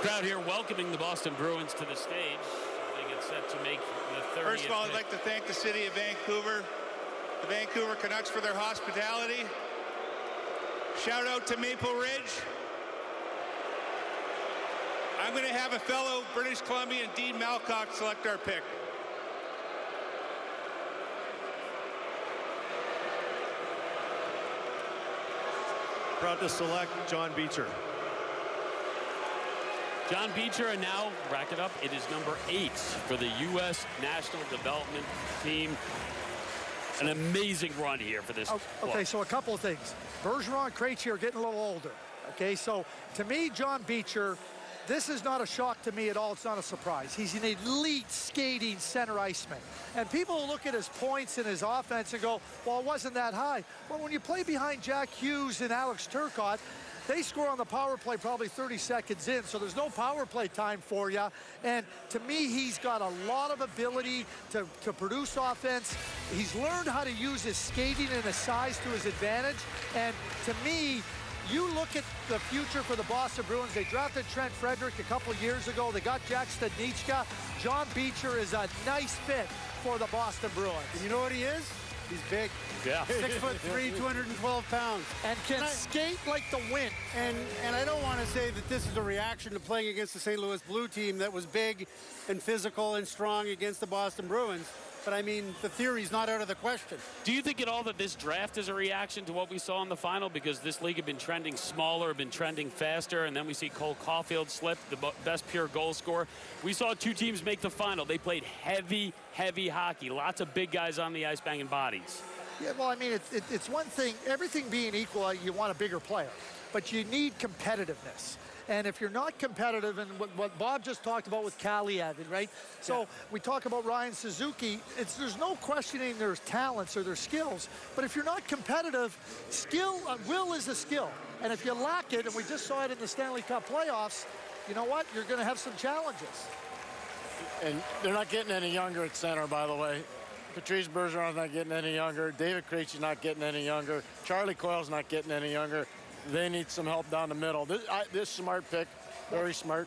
Crowd here welcoming the Boston Bruins to the stage. They get set to make the 30th First of all, I'd like to thank the city of Vancouver, the Vancouver Canucks for their hospitality. Shout out to Maple Ridge. I'm going to have a fellow British Columbian, Dean Malkoc, select our pick. Proud to select John Beecher. John Beecher, and now rack it up. It is number eight for the U.S. National Development Team. An amazing run here for this. Oh, Okay, so a couple of things. Bergeron, Krejci are getting a little older. Okay, so to me, John Beecher, this is not a shock to me at all. It's not a surprise. He's an elite skating center iceman. And people look at his points and his offense and go, well, it wasn't that high. Well, when you play behind Jack Hughes and Alex Turcotte, they score on the power play probably 30 seconds in, so there's no power play time for you. And to me, he's got a lot of ability to, to produce offense. He's learned how to use his skating and his size to his advantage. And to me, you look at the future for the Boston Bruins. They drafted Trent Frederic a couple years ago. They got Jack Studnicka. John Beecher is a nice fit for the Boston Bruins. You know what he is? He's big. Yeah. Six foot three, 212 pounds. And can And I- skate like the wind. And and I don't want to say that this is a reaction to playing against the St. Louis Blue team that was big and physical and strong against the Boston Bruins. But I mean, the theory's not out of the question. Do you think at all that this draft is a reaction to what we saw in the final? Because this league had been trending smaller, been trending faster, and then we see Cole Caufield slip, the best pure goal scorer. We saw two teams make the final. They played heavy, heavy hockey. Lots of big guys on the ice banging bodies. Yeah, well, I mean, it, it, it's one thing, everything being equal, uh, you want a bigger player, but you need competitiveness. And if you're not competitive, and what, what Bob just talked about with Kaliyev, right? So we talk about Ryan Suzuki. It's there's no questioning their talents or their skills, but if you're not competitive, skill, uh, will is a skill. And if you lack it, and we just saw it in the Stanley Cup playoffs, you know what? You're going to have some challenges. And they're not getting any younger at center, by the way. Patrice Bergeron's not getting any younger. David Krejci's not getting any younger. Charlie Coyle's not getting any younger. They need some help down the middle. This, I, this smart pick, very smart.